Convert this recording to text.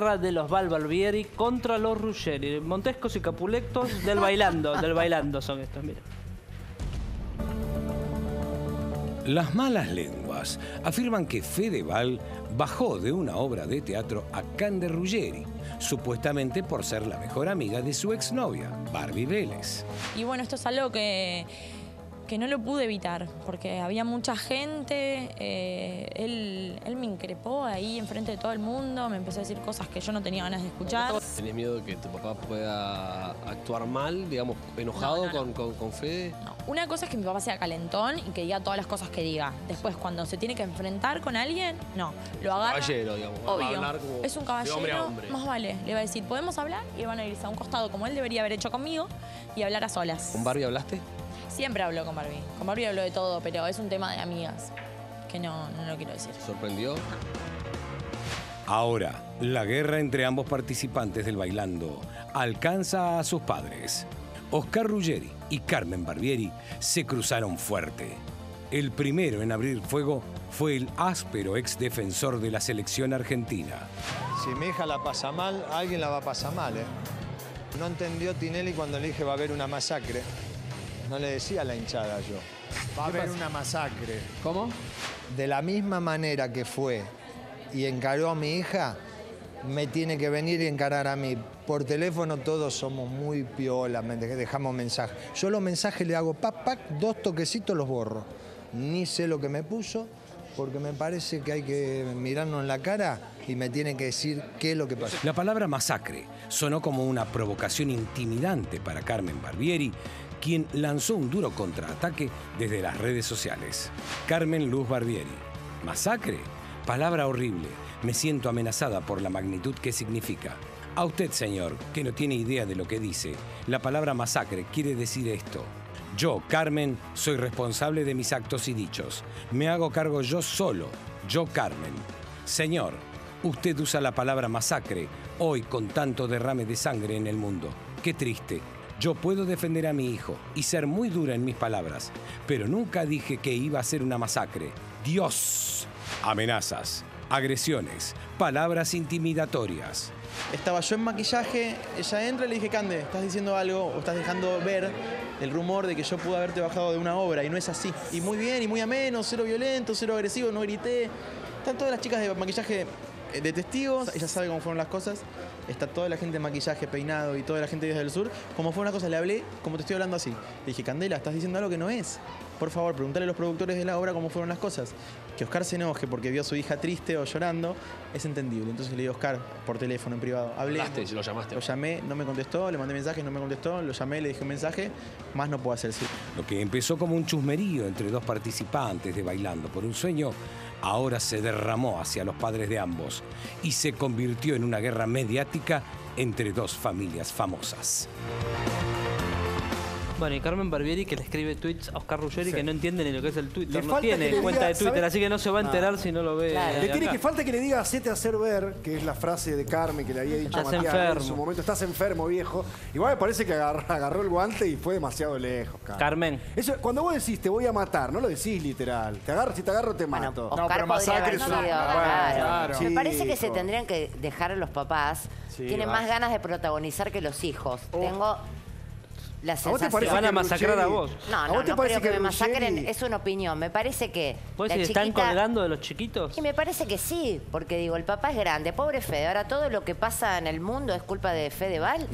guerra de los Val Barbieri contra los Ruggeri. Montescos y Capulectos del bailando, del bailando son estos, mira. Las malas lenguas afirman que Fedeval bajó de una obra de teatro a Cande Ruggeri, supuestamente por ser la mejor amiga de su exnovia, Barbie Vélez. Y bueno, esto es algo que, que no lo pude evitar, porque había mucha gente, eh, él, él me increpó ahí enfrente de todo el mundo, me empezó a decir cosas que yo no tenía ganas de escuchar. ¿Tenés miedo de que tu papá pueda actuar mal, digamos, enojado No, no, no. Con, con, con Fede? No, Una cosa es que mi papá sea calentón y que diga todas las cosas que diga. Después, cuando se tiene que enfrentar con alguien, no, lo agarra. Caballero, digamos. va a Obvio. hablar como es un caballero, hombre a hombre. más vale. Le va a decir, podemos hablar y van a irse a un costado como él debería haber hecho conmigo y hablar a solas. ¿Con Barbie hablaste? Siempre hablo con Barbie. Con Barbie hablo de todo, pero es un tema de amigas que no, no lo quiero decir. ¿Te sorprendió? Ahora, la guerra entre ambos participantes del bailando alcanza a sus padres. Oscar Ruggeri y Carmen Barbieri se cruzaron fuerte. El primero en abrir fuego fue el áspero ex defensor de la selección argentina. Si mi hija la pasa mal, alguien la va a pasar mal, ¿eh? No entendió Tinelli cuando le dije va a haber una masacre. No le decía a la hinchada yo. Va a haber una masacre. ¿Cómo? De la misma manera que fue y encaró a mi hija, me tiene que venir y encarar a mí. Por teléfono todos somos muy piola, dejamos mensajes. Yo los mensajes le hago pac, pac, dos toquecitos los borro. Ni sé lo que me puso, porque me parece que hay que mirarnos en la cara y me tiene que decir qué es lo que pasó. La palabra masacre sonó como una provocación intimidante para Carmen Barbieri, quien lanzó un duro contraataque desde las redes sociales. Carmen Luz Barbieri. ¿Masacre? Palabra horrible. Me siento amenazada por la magnitud que significa. A usted, señor, que no tiene idea de lo que dice, la palabra masacre quiere decir esto. Yo, Carmen, soy responsable de mis actos y dichos. Me hago cargo yo solo, yo, Carmen. Señor, usted usa la palabra masacre hoy con tanto derrame de sangre en el mundo. Qué triste. Yo puedo defender a mi hijo y ser muy dura en mis palabras, pero nunca dije que iba a ser una masacre. Dios. Amenazas, agresiones, palabras intimidatorias. Estaba yo en maquillaje, ella entra y le dije, Cande, estás diciendo algo o estás dejando ver el rumor de que yo pude haberte bajado de una obra y no es así. Y muy bien, y muy ameno, cero violento, cero agresivo, no grité. Están todas las chicas de maquillaje de testigos, ella sabe cómo fueron las cosas. Está toda la gente de maquillaje, peinado y toda la gente desde el sur. Como fueron las cosas, le hablé como te estoy hablando así. Le dije, Candela, estás diciendo algo que no es. Por favor, preguntale a los productores de la obra cómo fueron las cosas. Que Oscar se enoje porque vio a su hija triste o llorando es entendible. Entonces le digo, Oscar, por teléfono, en privado, hablé. Hablaste, lo llamaste. Lo llamé, no me contestó, le mandé mensajes, no me contestó, lo llamé, le dije un mensaje, más no puedo hacer, sí. Lo que empezó como un chusmerío entre dos participantes de Bailando por un Sueño, ahora se derramó hacia los padres de ambos y se convirtió en una guerra mediática entre dos familias famosas. Bueno, y Carmen Barbieri que le escribe tweets a Oscar Ruggeri que no entiende ni lo que es el Twitter. Le No falta tiene cuenta diga, de Twitter, así que no se va a enterar Ah. si no lo ve. Claro. Le tiene acá. que falta que le diga hacete hacer ver, que es la frase de Carmen que le había dicho Estás a Matías en su momento, estás enfermo, viejo. Igual me parece que agarró, agarró el guante y fue demasiado lejos, Carmen. Carmen. Eso, cuando vos decís te voy a matar, no lo decís literal. Te agarro, si te agarro te Bueno, mato. Oscar pero masacre es claro. claro. Me parece que se tendrían que dejar a los papás. Sí, Tienen más ganas de protagonizar que los hijos. Tengo la ¿A vos te sensación... parece van a masacrar a vos. No, ¿A no, vos te no parece creo que, que me masacren. Es una opinión. Me parece que ¿Pues la si están colgando de los chiquitos? Y me parece que sí, porque digo, el papá es grande. Pobre Fede. Ahora todo lo que pasa en el mundo es culpa de Fedeval.